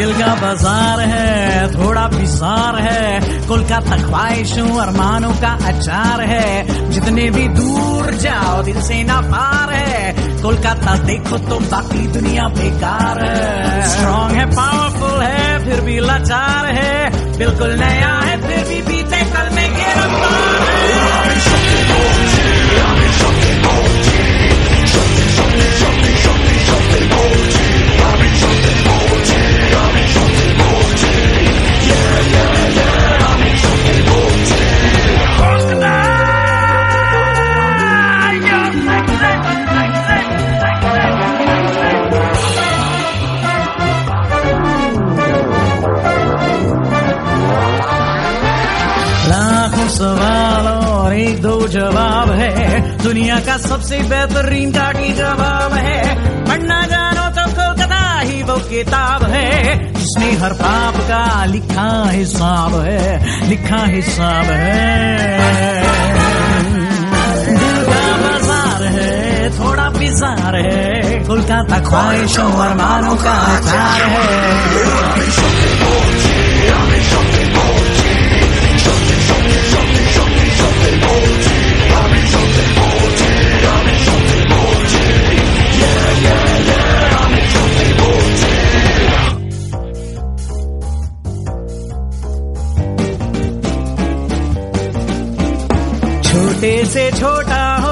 दिल का बाज़ार है, थोड़ा पिसार है कोलकाता ख्वाहिशों और मानों का अचार है। जितने भी दूर जाओ, दिल से ना पार है कोलकाता देखो तो बाकी दुनिया बेकार है। स्ट्रॉन्ग है पावरफुल है, फिर भी लाचार है, बिल्कुल नया है सवाल और एक दो जवाब है। दुनिया का सबसे बेहतरीन काटी जवाब है। पढ़ना जानो तो कोलकाता ही वो किताब है, जिसमें हर पाप का लिखा हिसाब है, लिखा हिसाब है। दिल का बाज़ार है, थोड़ा बिजार है, कोलकाता ख्वाहिशों और मानों का आचार है। छोटे से छोटा हो